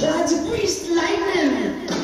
God's priest lightning.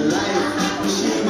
life.